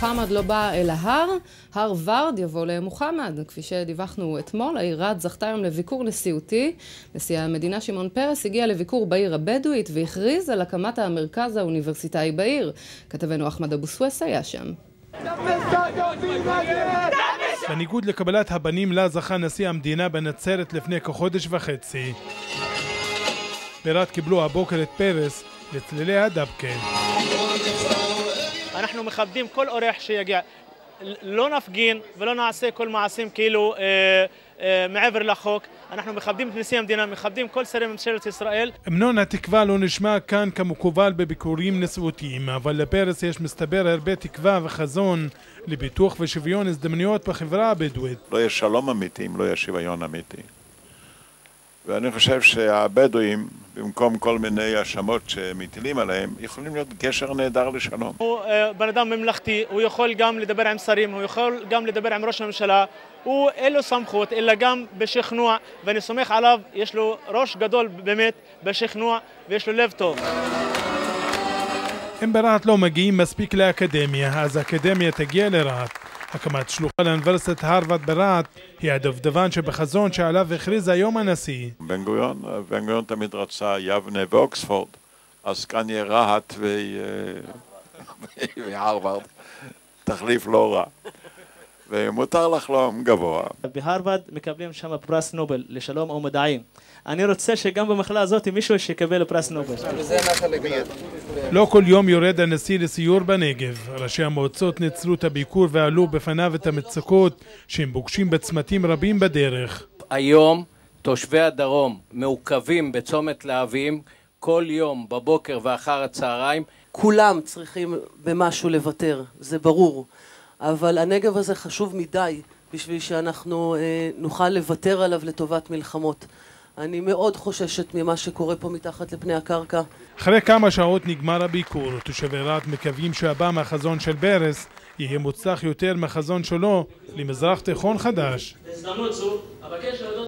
מוחמד לא בא אל ההר, הר ורד יבוא למוחמד. כפי שדיווחנו אתמול, העיר רהט זכתה היום לביקור נשיאותי. נשיא המדינה שמעון פרס הגיע לביקור בעיר הבדואית והכריז על הקמת המרכז האוניברסיטאי בעיר. כתבנו אחמד אבו סוויס היה שם. בניגוד לקבלת הבנים לה זכה נשיא המדינה בנצרת לפני כחודש וחצי. ברהט קיבלו הבוקר את פרס לצלילי הדבקה. אנחנו מכבדים כל אורח שיגיע. לא נפגין ולא נעשה כל מעשים כאילו אה, אה, מעבר לחוק. אנחנו מכבדים את נשיא המדינה, מכבדים כל שרי ממשלת ישראל. המנון התקווה לא נשמע כאן כמקובל בביקורים נשיאותיים, אבל לפרס יש מסתבר הרבה תקווה וחזון לביטוח ושוויון הזדמנויות בחברה הבדואית. לא יהיה שלום אמיתי אם לא יהיה שוויון אמיתי. ואני חושב שהבדואים, במקום כל מיני האשמות שמטילים עליהם, יכולים להיות גשר נהדר לשלום. הוא אה, בן אדם ממלכתי, הוא יכול גם לדבר עם שרים, הוא יכול גם לדבר עם ראש הממשלה, הוא אין לו סמכות, אלא גם בשכנוע, ואני סומך עליו, יש לו ראש גדול באמת בשכנוע, ויש לו לב טוב. אם ברהט לא מגיעים מספיק לאקדמיה, אז האקדמיה תגיע לרהט. הקמת שלוחה לאוניברסיטת הרווארד ברהט היא הדובדבן שבחזון שעליו הכריז היום הנשיא. בן גוריון, בן גוריון תמיד רצה יבנה ואוקספורד, אז כאן יהיה רהט והרווארד, תחליף לא רע. ומותר לחלום גבוה. בהרווארד מקבלים שם פרס נובל לשלום או מדעים. אני רוצה שגם במחלה הזאת מישהו שיקבל פרס נובל. לא כל יום יורד הנשיא לסיור בנגב. ראשי המועצות ניצלו את הביקור ועלו בפניו את המצוקות שהם פוגשים בצמתים רבים בדרך. היום תושבי הדרום מעוכבים בצומת להבים כל יום בבוקר ואחר הצהריים. כולם צריכים במשהו לוותר, זה ברור. אבל הנגב הזה חשוב מדי בשביל שאנחנו אה, נוכל לוותר עליו לטובת מלחמות. אני מאוד חוששת ממה שקורה פה מתחת לפני הקרקע. אחרי כמה שעות נגמר הביקור, תושבי רהט מקווים שהבא מהחזון של ברס יהיה מוצלח יותר מהחזון שלו למזרח תיכון חדש. בהזדמנות זו, אבקש להודות...